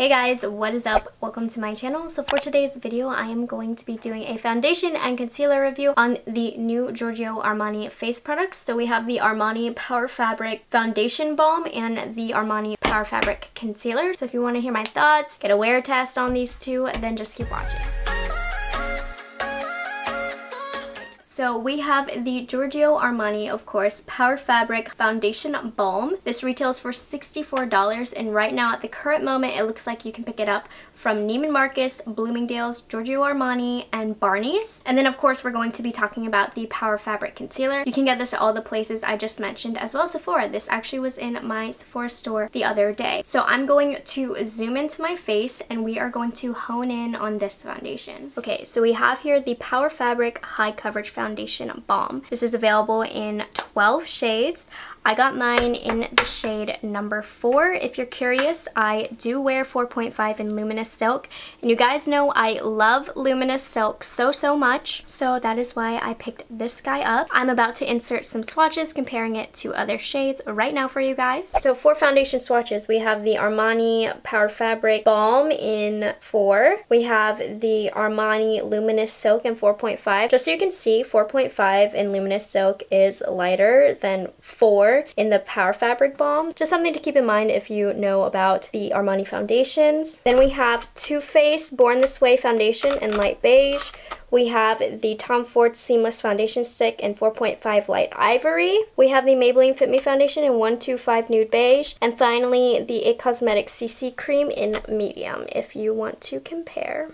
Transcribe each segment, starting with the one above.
Hey guys, what is up? Welcome to my channel. So for today's video, I am going to be doing a foundation and concealer review on the new Giorgio Armani face products. So we have the Armani Power Fabric Foundation Balm and the Armani Power Fabric Concealer. So if you want to hear my thoughts, get a wear test on these two, then just keep watching. So we have the Giorgio Armani, of course, Power Fabric Foundation Balm. This retails for $64 and right now at the current moment it looks like you can pick it up from Neiman Marcus, Bloomingdale's, Giorgio Armani, and Barney's. And then of course we're going to be talking about the Power Fabric Concealer. You can get this at all the places I just mentioned as well as Sephora. This actually was in my Sephora store the other day. So I'm going to zoom into my face and we are going to hone in on this foundation. Okay, so we have here the Power Fabric High Coverage Foundation Balm. This is available in 12 shades. I got mine in the shade number 4. If you're curious, I do wear 4.5 in Luminous Silk. And you guys know I love Luminous Silk so, so much. So that is why I picked this guy up. I'm about to insert some swatches comparing it to other shades right now for you guys. So for foundation swatches, we have the Armani Power Fabric Balm in 4. We have the Armani Luminous Silk in 4.5. Just so you can see, 4.5 in Luminous Silk is lighter than 4 in the Power Fabric Balm. Just something to keep in mind if you know about the Armani foundations. Then we have Too Faced Born This Way foundation in light beige. We have the Tom Ford Seamless Foundation Stick in 4.5 Light Ivory. We have the Maybelline Fit Me Foundation in 125 Nude Beige. And finally, the It Cosmetics CC Cream in Medium if you want to compare.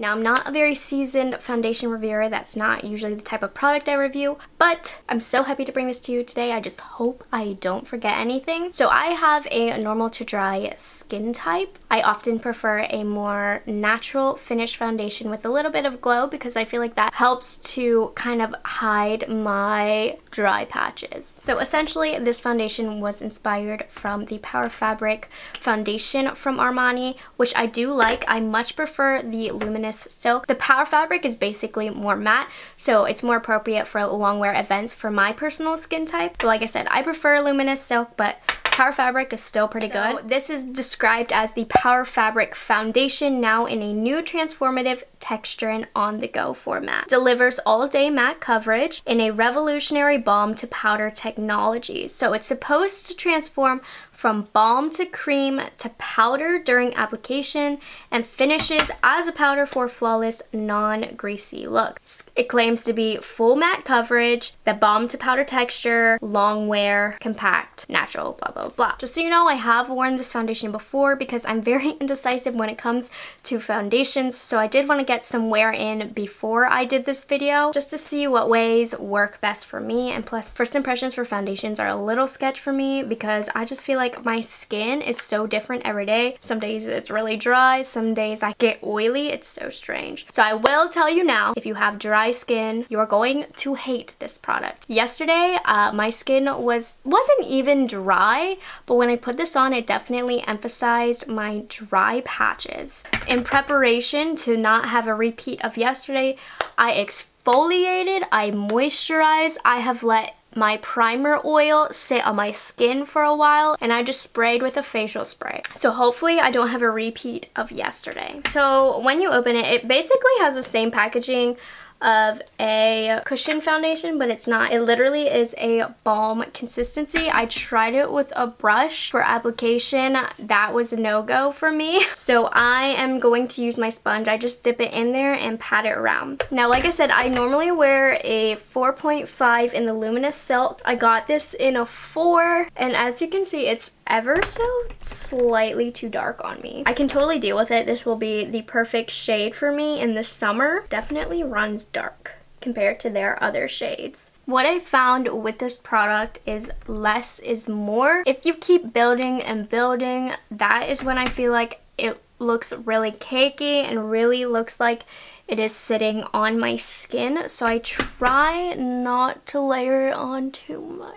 Now, I'm not a very seasoned foundation reviewer. That's not usually the type of product I review, but I'm so happy to bring this to you today. I just hope I don't forget anything. So I have a normal to dry skin type. I often prefer a more natural finish foundation with a little bit of glow because I feel like that helps to kind of hide my dry patches. So essentially, this foundation was inspired from the Power Fabric foundation from Armani, which I do like. I much prefer the Luminous silk. The Power Fabric is basically more matte, so it's more appropriate for long wear events for my personal skin type. But like I said, I prefer luminous silk, but Power Fabric is still pretty so, good. This is described as the Power Fabric Foundation now in a new transformative texture and on-the-go format. Delivers all-day matte coverage in a revolutionary balm to powder technology. So it's supposed to transform from balm to cream to powder during application and finishes as a powder for flawless non-greasy look. It claims to be full matte coverage, the balm to powder texture, long wear, compact, natural, blah blah blah. Just so you know, I have worn this foundation before because I'm very indecisive when it comes to foundations, so I did want to get some wear in before I did this video just to see what ways work best for me and plus first impressions for foundations are a little sketch for me because I just feel like like my skin is so different every day. Some days it's really dry, some days I get oily. It's so strange. So I will tell you now, if you have dry skin, you're going to hate this product. Yesterday, uh, my skin was, wasn't even dry, but when I put this on, it definitely emphasized my dry patches. In preparation to not have a repeat of yesterday, I exfoliated, I moisturized, I have let my primer oil sit on my skin for a while and I just sprayed with a facial spray. So hopefully I don't have a repeat of yesterday. So when you open it, it basically has the same packaging of a cushion foundation, but it's not. It literally is a balm consistency. I tried it with a brush for application. That was a no-go for me. So I am going to use my sponge. I just dip it in there and pat it around. Now, like I said, I normally wear a 4.5 in the Luminous Silk. I got this in a 4, and as you can see, it's ever so slightly too dark on me. I can totally deal with it. This will be the perfect shade for me in the summer. Definitely runs dark compared to their other shades. What I found with this product is less is more. If you keep building and building, that is when I feel like it looks really cakey and really looks like it is sitting on my skin. So I try not to layer it on too much.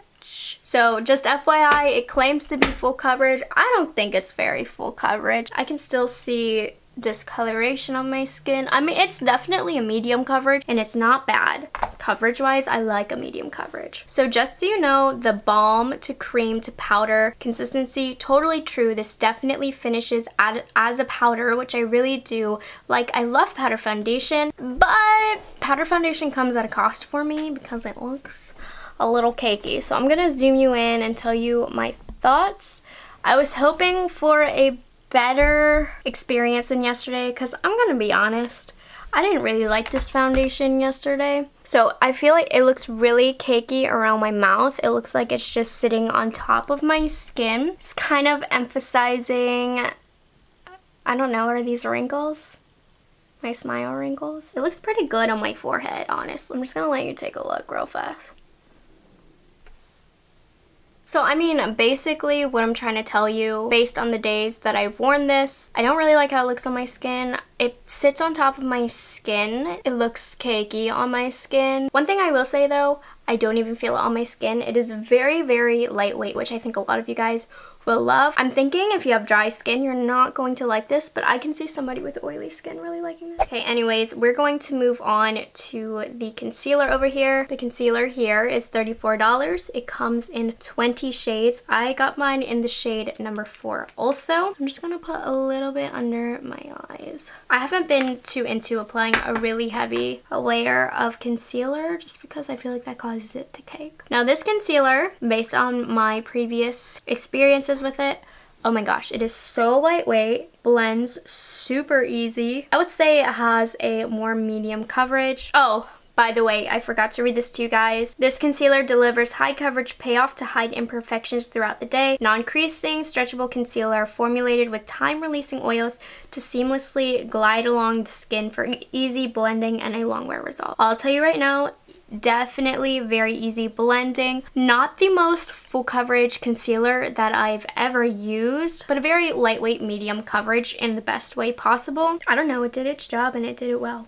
So just FYI, it claims to be full coverage. I don't think it's very full coverage. I can still see discoloration on my skin. I mean, it's definitely a medium coverage and it's not bad coverage wise, I like a medium coverage. So just so you know, the balm to cream to powder consistency, totally true. This definitely finishes as a powder, which I really do like. I love powder foundation, but powder foundation comes at a cost for me because it looks a little cakey. So I'm gonna zoom you in and tell you my thoughts. I was hoping for a better experience than yesterday because I'm gonna be honest, I didn't really like this foundation yesterday. So I feel like it looks really cakey around my mouth. It looks like it's just sitting on top of my skin. It's kind of emphasizing, I don't know, are these wrinkles? My smile wrinkles? It looks pretty good on my forehead, honestly. I'm just gonna let you take a look real fast. So I mean, basically what I'm trying to tell you, based on the days that I've worn this, I don't really like how it looks on my skin. It sits on top of my skin. It looks cakey on my skin. One thing I will say though, I don't even feel it on my skin. It is very, very lightweight, which I think a lot of you guys will love. I'm thinking if you have dry skin, you're not going to like this, but I can see somebody with oily skin really liking this. Okay, anyways, we're going to move on to the concealer over here. The concealer here is $34. It comes in 20 shades. I got mine in the shade number four also. I'm just gonna put a little bit under my eyes. I haven't been too into applying a really heavy layer of concealer just because I feel like that causes it to cake. Now this concealer, based on my previous experiences with it. Oh my gosh, it is so lightweight, blends super easy. I would say it has a more medium coverage. Oh, by the way, I forgot to read this to you guys. This concealer delivers high coverage payoff to hide imperfections throughout the day. Non-creasing, stretchable concealer formulated with time-releasing oils to seamlessly glide along the skin for easy blending and a long wear result. I'll tell you right now, definitely very easy blending. Not the most full coverage concealer that I've ever used, but a very lightweight medium coverage in the best way possible. I don't know, it did its job and it did it well.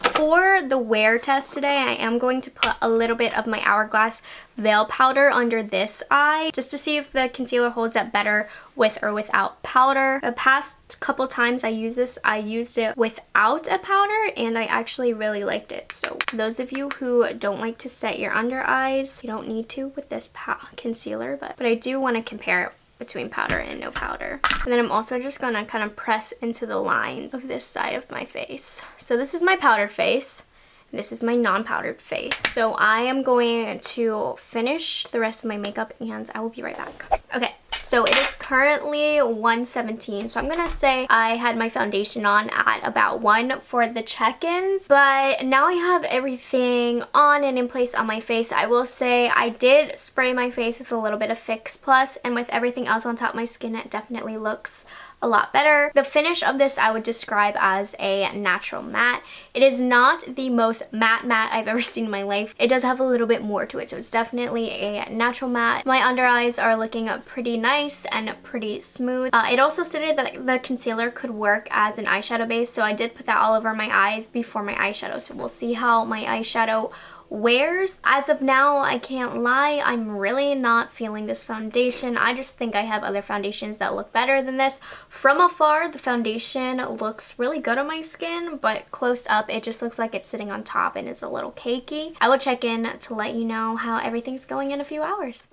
For the wear test today, I am going to put a little bit of my Hourglass Veil Powder under this eye just to see if the concealer holds up better with or without powder. The past couple times I used this, I used it without a powder and I actually really liked it. So those of you who don't like to set your under eyes, you don't need to with this concealer, but, but I do want to compare it between powder and no powder. And then I'm also just to kind of press into the lines of this side of my face. So this is my powdered face. This is my non-powdered face. So I am going to finish the rest of my makeup and I will be right back. Okay, so it is currently 117. So I'm to say I had my foundation on at about 1 for the check-ins. But now I have everything on and in place on my face. I will say I did spray my face with a little bit of Fix Plus and with everything else on top my skin it definitely looks a lot better. The finish of this I would describe as a natural matte. It is not the most matte matte I've ever seen in my life. It does have a little bit more to it, so it's definitely a natural matte. My under eyes are looking pretty nice and pretty smooth. Uh, it also stated that the concealer could work as an eyeshadow base, so I did put that all over my eyes before my eyeshadow, so we'll see how my eyeshadow wears. As of now, I can't lie, I'm really not feeling this foundation. I just think I have other foundations that look better than this. From afar, the foundation looks really good on my skin, but close up, it just looks like it's sitting on top and is a little cakey. I will check in to let you know how everything's going in a few hours.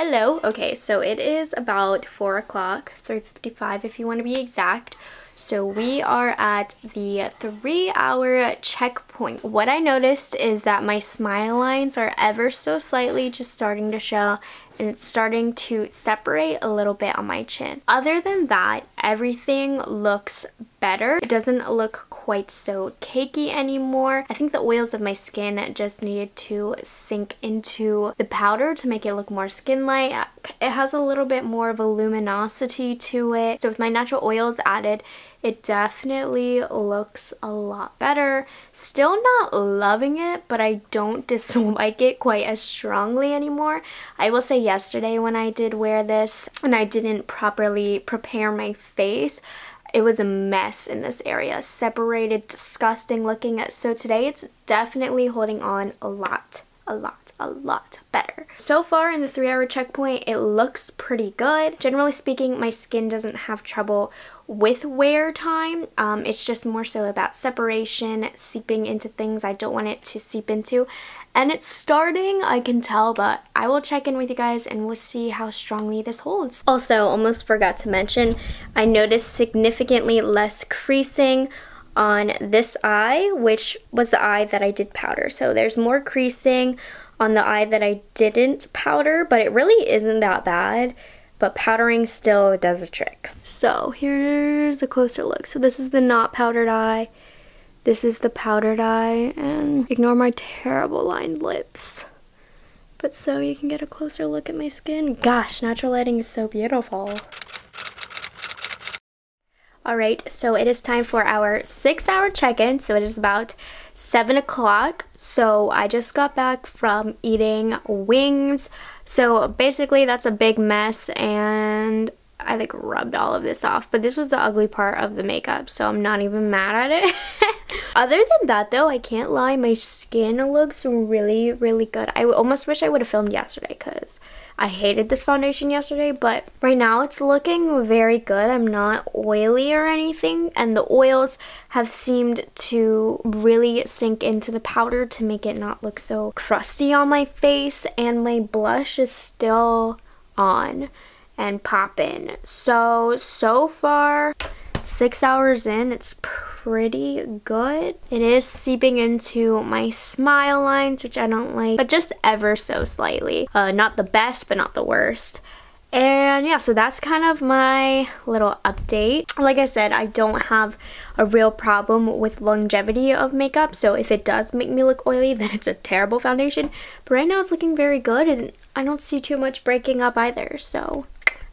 Hello. Okay, so it is about 4 o'clock, 3.55 if you want to be exact. So we are at the three hour checkpoint. What I noticed is that my smile lines are ever so slightly just starting to show and it's starting to separate a little bit on my chin. Other than that, everything looks better. It doesn't look quite so cakey anymore. I think the oils of my skin just needed to sink into the powder to make it look more skin-like. It has a little bit more of a luminosity to it. So with my natural oils added, it definitely looks a lot better. Still not loving it, but I don't dislike it quite as strongly anymore. I will say yesterday when I did wear this and I didn't properly prepare my face, it was a mess in this area. Separated, disgusting looking. So today it's definitely holding on a lot a lot, a lot better. So far in the three hour checkpoint, it looks pretty good. Generally speaking, my skin doesn't have trouble with wear time. Um, it's just more so about separation, seeping into things I don't want it to seep into. And it's starting, I can tell, but I will check in with you guys and we'll see how strongly this holds. Also, almost forgot to mention, I noticed significantly less creasing on this eye, which was the eye that I did powder. So there's more creasing on the eye that I didn't powder, but it really isn't that bad. But powdering still does the trick. So here's a closer look. So this is the not powdered eye. This is the powdered eye. And ignore my terrible lined lips. But so you can get a closer look at my skin. Gosh, natural lighting is so beautiful. Alright, so it is time for our six hour check-in. So it is about 7 o'clock. So I just got back from eating wings. So basically that's a big mess and I like rubbed all of this off. But this was the ugly part of the makeup, so I'm not even mad at it. Other than that though, I can't lie, my skin looks really, really good. I almost wish I would have filmed yesterday because I hated this foundation yesterday, but right now it's looking very good. I'm not oily or anything, and the oils have seemed to really sink into the powder to make it not look so crusty on my face, and my blush is still on and popping. So, so far, six hours in, it's pretty good. It is seeping into my smile lines, which I don't like, but just ever so slightly. Uh, not the best, but not the worst. And yeah, so that's kind of my little update. Like I said, I don't have a real problem with longevity of makeup. So if it does make me look oily, then it's a terrible foundation. But right now it's looking very good and I don't see too much breaking up either. So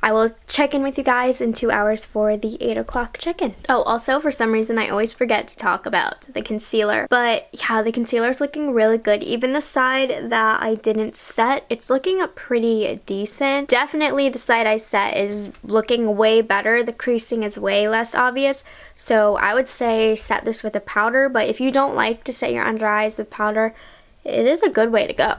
I will check in with you guys in two hours for the 8 o'clock check-in. Oh, also, for some reason, I always forget to talk about the concealer. But yeah, the concealer is looking really good. Even the side that I didn't set, it's looking pretty decent. Definitely the side I set is looking way better. The creasing is way less obvious. So I would say set this with a powder. But if you don't like to set your under eyes with powder, it is a good way to go.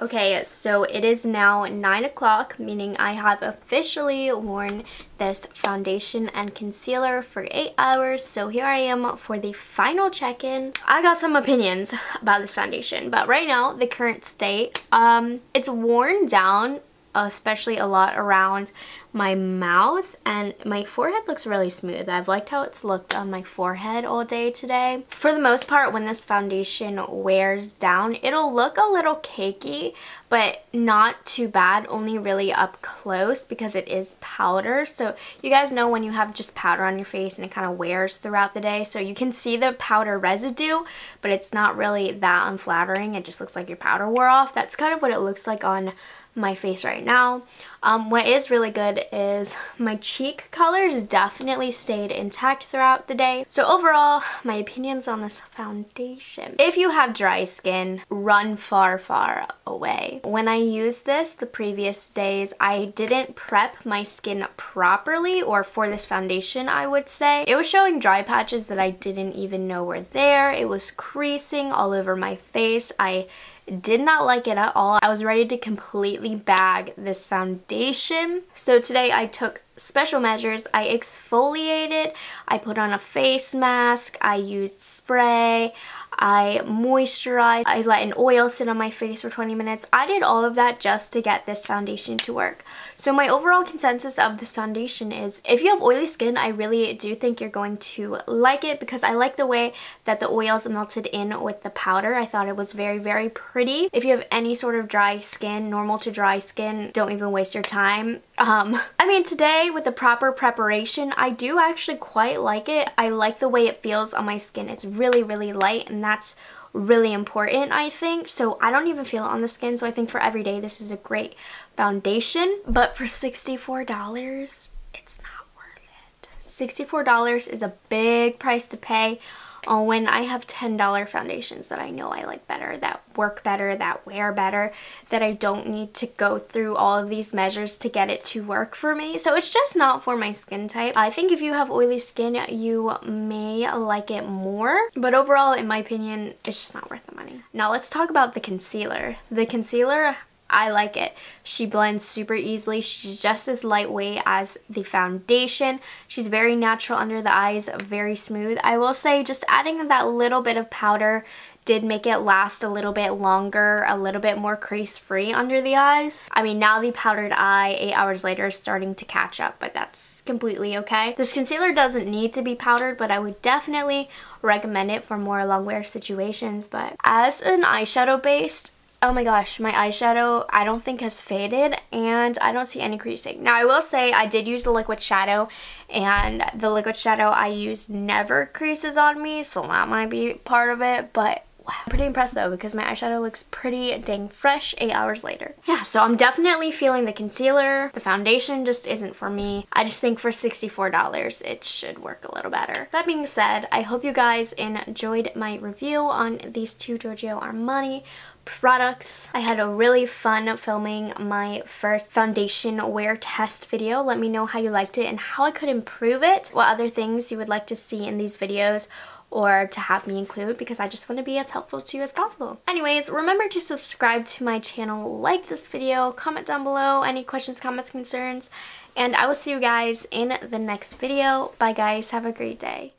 Okay, so it is now 9 o'clock, meaning I have officially worn this foundation and concealer for 8 hours. So here I am for the final check-in. I got some opinions about this foundation, but right now, the current state, um, it's worn down especially a lot around my mouth and my forehead looks really smooth. I've liked how it's looked on my forehead all day today. For the most part, when this foundation wears down, it'll look a little cakey, but not too bad, only really up close because it is powder. So you guys know when you have just powder on your face and it kind of wears throughout the day. So you can see the powder residue, but it's not really that unflattering. It just looks like your powder wore off. That's kind of what it looks like on my face right now. Um, what is really good is my cheek colors definitely stayed intact throughout the day. So overall, my opinions on this foundation. If you have dry skin, run far, far away. When I used this the previous days, I didn't prep my skin properly or for this foundation, I would say. It was showing dry patches that I didn't even know were there. It was creasing all over my face. I did not like it at all. I was ready to completely bag this foundation. So today I took special measures. I exfoliated, I put on a face mask, I used spray, I moisturized, I let an oil sit on my face for 20 minutes. I did all of that just to get this foundation to work. So my overall consensus of this foundation is if you have oily skin, I really do think you're going to like it because I like the way that the oils melted in with the powder. I thought it was very, very pretty. If you have any sort of dry skin, normal to dry skin, don't even waste your time. Um, I mean, today with the proper preparation, I do actually quite like it. I like the way it feels on my skin. It's really, really light and that's really important, I think. So I don't even feel it on the skin. So I think for everyday, this is a great foundation. But for $64, it's not worth it. $64 is a big price to pay uh, when I have $10 foundations that I know I like better, that work better, that wear better, that I don't need to go through all of these measures to get it to work for me. So it's just not for my skin type. I think if you have oily skin, you may like it more. But overall, in my opinion, it's just not worth the money. Now let's talk about the concealer. The concealer I like it. She blends super easily. She's just as lightweight as the foundation. She's very natural under the eyes, very smooth. I will say just adding that little bit of powder did make it last a little bit longer, a little bit more crease free under the eyes. I mean, now the powdered eye eight hours later is starting to catch up, but that's completely okay. This concealer doesn't need to be powdered, but I would definitely recommend it for more long wear situations. But as an eyeshadow based, Oh my gosh, my eyeshadow I don't think has faded and I don't see any creasing. Now I will say I did use the liquid shadow and the liquid shadow I use never creases on me so that might be part of it but wow. Pretty impressed though because my eyeshadow looks pretty dang fresh 8 hours later. Yeah, so I'm definitely feeling the concealer. The foundation just isn't for me. I just think for $64 it should work a little better. That being said, I hope you guys enjoyed my review on these two Giorgio Armani products. I had a really fun filming my first foundation wear test video. Let me know how you liked it and how I could improve it. What other things you would like to see in these videos or to have me include because I just want to be as helpful to you as possible. Anyways, remember to subscribe to my channel, like this video, comment down below any questions, comments, concerns, and I will see you guys in the next video. Bye guys, have a great day.